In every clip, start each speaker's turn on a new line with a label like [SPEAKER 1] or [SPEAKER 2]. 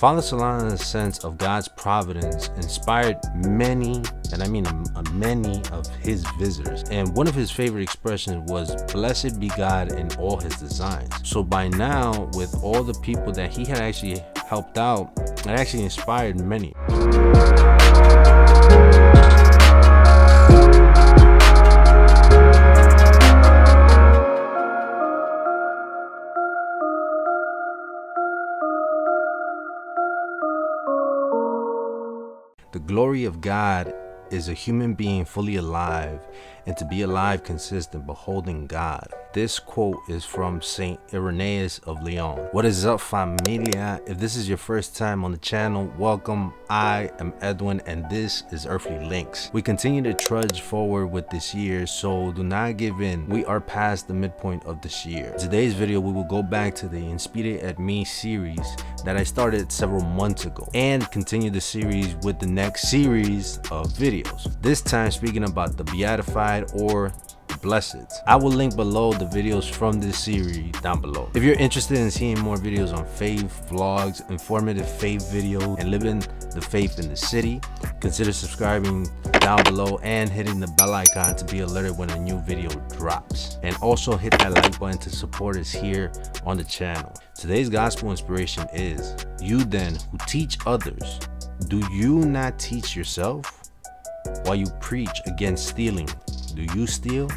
[SPEAKER 1] Father Solanus' sense of God's providence inspired many, and I mean a, a many of his visitors. And one of his favorite expressions was, blessed be God in all his designs. So by now, with all the people that he had actually helped out, it actually inspired many. Glory of God is a human being fully alive, and to be alive consists in beholding God. This quote is from Saint Irenaeus of Lyon. What is up familia? If this is your first time on the channel, welcome. I am Edwin and this is Earthly Lynx. We continue to trudge forward with this year, so do not give in. We are past the midpoint of this year. In today's video, we will go back to the Inspire at Me series that I started several months ago and continue the series with the next series of videos. This time speaking about the beatified or blessed. I will link below the videos from this series down below. If you're interested in seeing more videos on faith, vlogs, informative faith videos, and living the faith in the city, consider subscribing down below and hitting the bell icon to be alerted when a new video drops. And also hit that like button to support us here on the channel. Today's gospel inspiration is, you then who teach others, do you not teach yourself? While you preach against stealing, do you steal?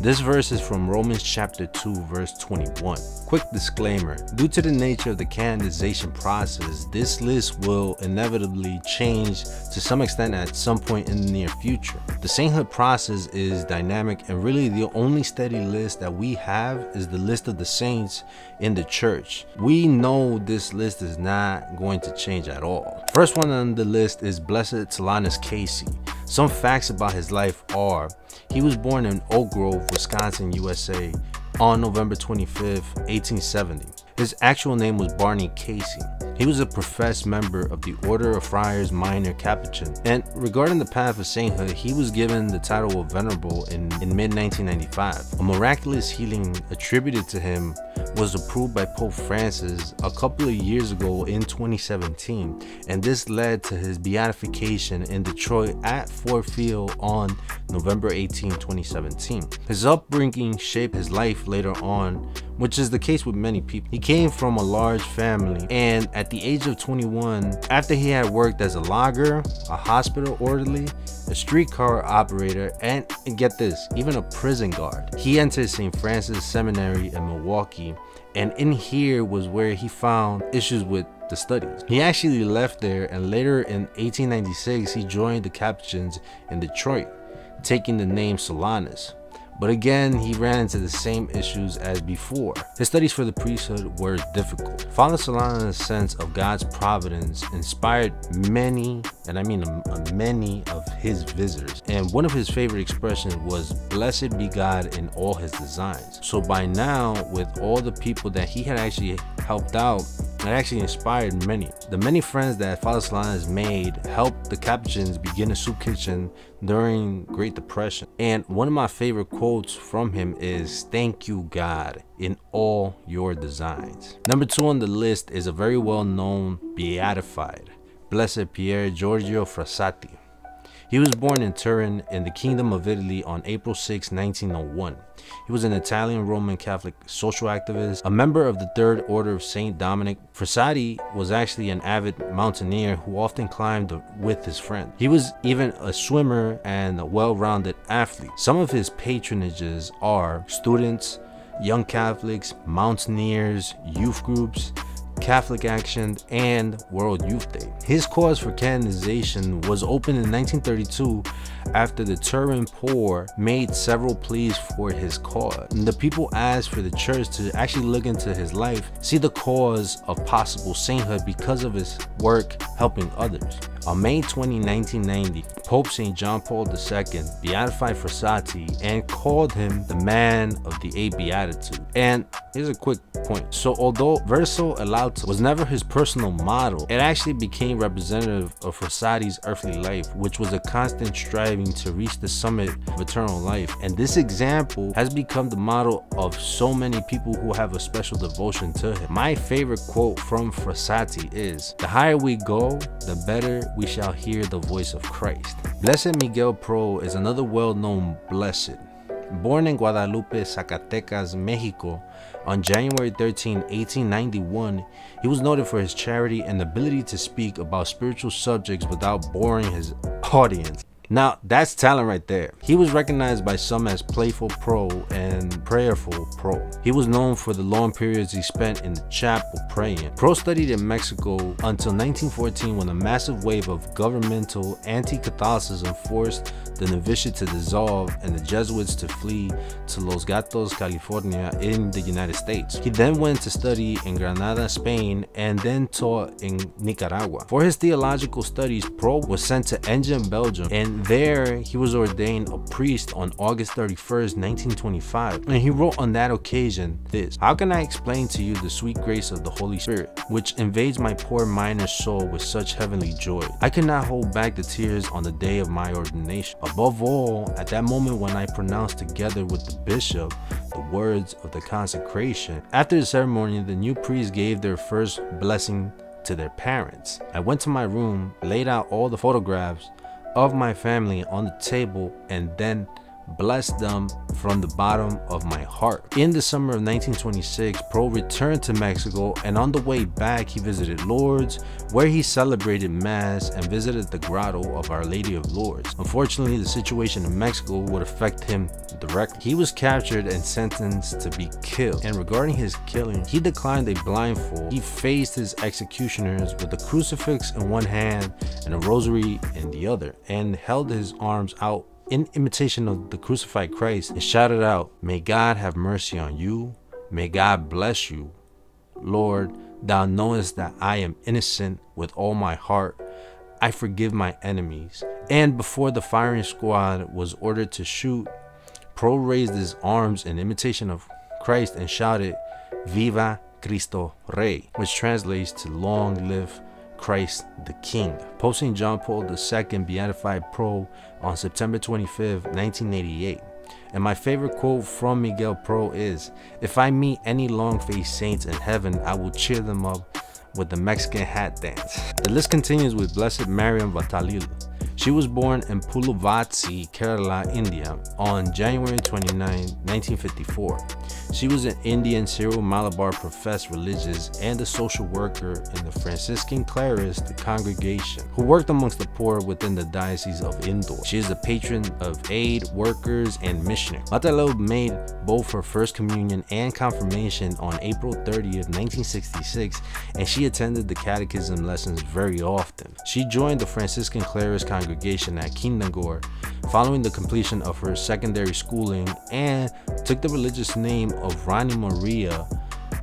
[SPEAKER 1] This verse is from Romans chapter 2 verse 21. Quick disclaimer, due to the nature of the canonization process, this list will inevitably change to some extent at some point in the near future. The sainthood process is dynamic and really the only steady list that we have is the list of the saints in the church. We know this list is not going to change at all. First one on the list is Blessed Solanus Casey. Some facts about his life are he was born in Oak Grove, Wisconsin, USA on November 25, 1870. His actual name was Barney Casey. He was a professed member of the Order of Friars Minor Capuchin, and regarding the path of sainthood, he was given the title of Venerable in, in mid-1995. A miraculous healing attributed to him was approved by Pope Francis a couple of years ago in 2017, and this led to his beatification in Detroit at Ford Field on November 18, 2017. His upbringing shaped his life later on, which is the case with many people. He came from a large family, and at the age of 21, after he had worked as a logger, a hospital orderly, a streetcar operator, and, get this, even a prison guard, he entered St. Francis Seminary in Milwaukee and in here was where he found issues with the studies. He actually left there and later in 1896 he joined the Capuchins in Detroit, taking the name Solanus. But again, he ran into the same issues as before. His studies for the priesthood were difficult. Father Solanus' sense of God's providence inspired many, and I mean a, a many of his visitors. And one of his favorite expressions was, blessed be God in all his designs. So by now, with all the people that he had actually helped out, it actually inspired many. The many friends that Father Solanus has made helped the Capuchins begin a soup kitchen during Great Depression. And one of my favorite quotes from him is, thank you God in all your designs. Number two on the list is a very well-known beatified, Blessed Pier Giorgio Frassati. He was born in Turin in the Kingdom of Italy on April 6, 1901. He was an Italian Roman Catholic social activist, a member of the Third Order of St. Dominic. Frassati was actually an avid mountaineer who often climbed with his friend. He was even a swimmer and a well-rounded athlete. Some of his patronages are students, young Catholics, mountaineers, youth groups, Catholic Action, and World Youth Day. His cause for canonization was opened in 1932 after the Turin poor made several pleas for his cause. And the people asked for the church to actually look into his life, see the cause of possible sainthood because of his work helping others. On May 20, 1990, Pope St. John Paul II beatified Frassati and called him the man of the eight beatitudes. And here's a quick point. So although Verso e l'Alto was never his personal model, it actually became representative of Frassati's earthly life, which was a constant striving to reach the summit of eternal life. And this example has become the model of so many people who have a special devotion to him. My favorite quote from Frassati is, the higher we go, the better we shall hear the voice of Christ. Blessed Miguel Pro is another well-known blessed. Born in Guadalupe, Zacatecas, Mexico, on January 13, 1891, he was noted for his charity and ability to speak about spiritual subjects without boring his audience. Now, that's talent right there. He was recognized by some as playful pro and prayerful pro. He was known for the long periods he spent in the chapel praying. Pro studied in Mexico until 1914 when a massive wave of governmental anti-Catholicism forced the novitiate to dissolve and the Jesuits to flee to Los Gatos, California in the United States. He then went to study in Granada, Spain and then taught in Nicaragua. For his theological studies, Pro was sent to Enghien, Belgium and there he was ordained a priest on August 31st, 1925. And he wrote on that occasion this, How can I explain to you the sweet grace of the Holy Spirit, which invades my poor miner's soul with such heavenly joy? I cannot hold back the tears on the day of my ordination. Above all, at that moment when I pronounced together with the bishop the words of the consecration. After the ceremony, the new priest gave their first blessing to their parents. I went to my room, laid out all the photographs of my family on the table and then bless them from the bottom of my heart. In the summer of 1926, Pro returned to Mexico and on the way back he visited Lourdes where he celebrated mass and visited the grotto of Our Lady of Lourdes. Unfortunately, the situation in Mexico would affect him directly. He was captured and sentenced to be killed. And regarding his killing, he declined a blindfold. He faced his executioners with a crucifix in one hand and a rosary in the other and held his arms out in imitation of the crucified Christ and shouted out, May God have mercy on you. May God bless you. Lord, thou knowest that I am innocent with all my heart. I forgive my enemies. And before the firing squad was ordered to shoot, Pro raised his arms in imitation of Christ and shouted, Viva Cristo Rey, which translates to long live Christ the King. St. John Paul II beatified Pro on September 25, 1988. And my favorite quote from Miguel Pro is, If I meet any long-faced saints in heaven, I will cheer them up with the Mexican hat dance. The list continues with Blessed Mariam Vattalil. She was born in Pulluvazhy, Kerala, India on January 29, 1954. She was an Indian Syro-Malabar professed religious and a social worker in the Franciscan Clarist congregation who worked amongst the poor within the Diocese of Indore. She is the patron of aid, workers, and missionaries. Matalub made both her first communion and confirmation on April 30th, 1966, and she attended the catechism lessons very often. She joined the Franciscan Clarist congregation at Kidangoor following the completion of her secondary schooling and took the religious name of Rani Maria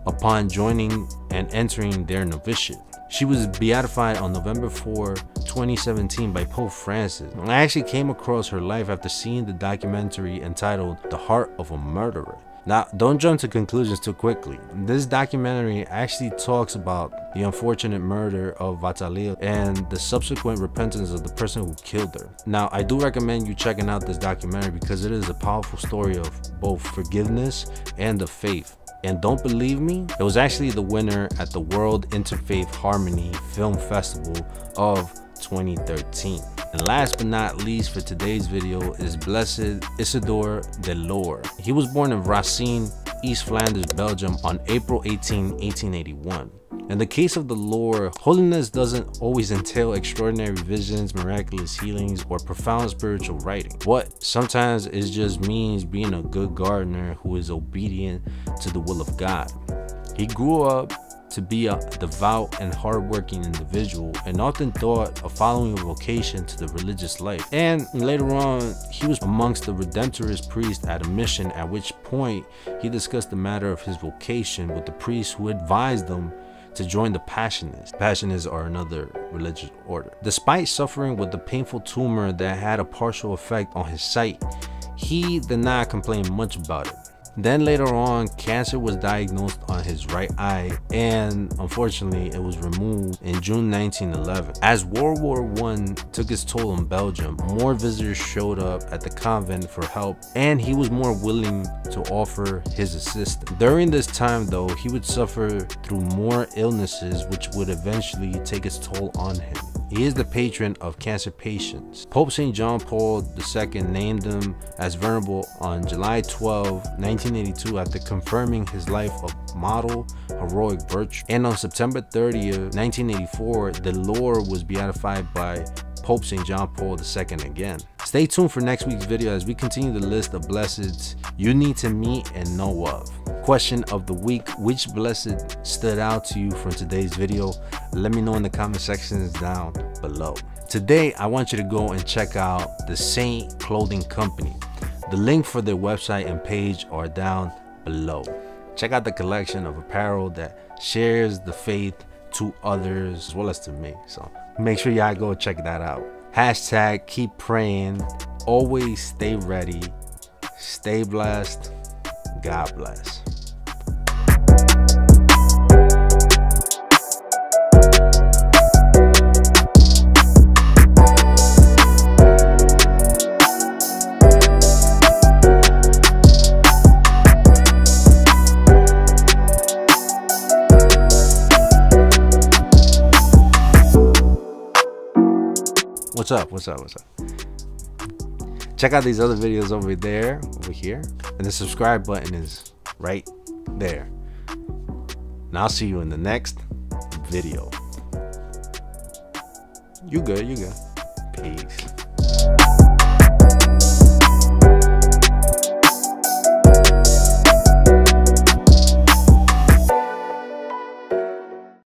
[SPEAKER 1] upon joining and entering their novitiate. She was beatified on November 4, 2017 by Pope Francis. I actually came across her life after seeing the documentary entitled The Heart of a Murderer. Now, don't jump to conclusions too quickly. This documentary actually talks about the unfortunate murder of Vattalil and the subsequent repentance of the person who killed her. Now, I do recommend you checking out this documentary because it is a powerful story of both forgiveness and of faith. And don't believe me, it was actually the winner at the World Interfaith Harmony Film Festival of 2013. And last but not least for today's video is Blessed Isidore de Loor. He was born in Vrasene, East Flanders, Belgium on April 18, 1881. In the case of de Loor, holiness doesn't always entail extraordinary visions, miraculous healings, or profound spiritual writing. What sometimes it just means being a good gardener who is obedient to the will of God. He grew up to be a devout and hardworking individual and often thought of following a vocation to the religious life. And later on, he was amongst the Redemptorist priests at a mission at which point he discussed the matter of his vocation with the priest who advised him to join the Passionists. Passionists are another religious order. Despite suffering with a painful tumor that had a partial effect on his sight, he did not complain much about it. Then later on, cancer was diagnosed on his right eye and unfortunately it was removed in June 1911. As World War I took its toll on Belgium, more visitors showed up at the convent for help and he was more willing to offer his assistance. During this time though, he would suffer through more illnesses which would eventually take its toll on him. He is the patron of cancer patients. Pope St. John Paul II named him as venerable on July 12, 1982 after confirming his life of model heroic virtue. And on September 30, 1984, de Loor was beatified by Pope St. John Paul II again. Stay tuned for next week's video as we continue the list of blesseds you need to meet and know of. Question of the week, which blessed stood out to you from today's video? Let me know in the comment sections down below. Today, I want you to go and check out the Saint Clothing Company. The link for their website and page are down below. Check out the collection of apparel that shares the faith to others as well as to me. So make sure y'all go check that out. Hashtag keep praying. Always stay ready. Stay blessed. God bless. What's up? What's up? What's up? Check out these other videos over there, over here. And the subscribe button is right there. And I'll see you in the next video. You good, you good. Peace.